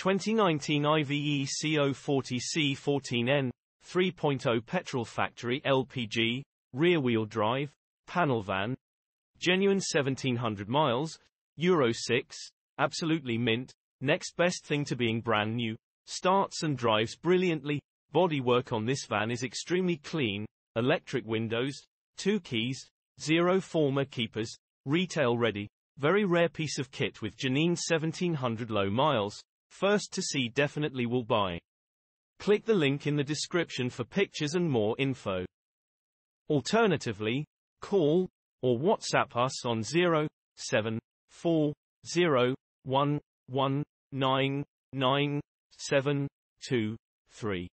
2019 IVECO 40C14N 3.0 petrol factory LPG, rear-wheel drive, panel van, genuine 1700 miles, Euro 6, absolutely mint, next best thing to being brand new, starts and drives brilliantly, bodywork on this van is extremely clean, electric windows, two keys, zero former keepers, retail ready, very rare piece of kit with Janine 1700 low miles, first to see definitely will buy. Click the link in the description for pictures and more info. Alternatively, call or WhatsApp us on 07401199723.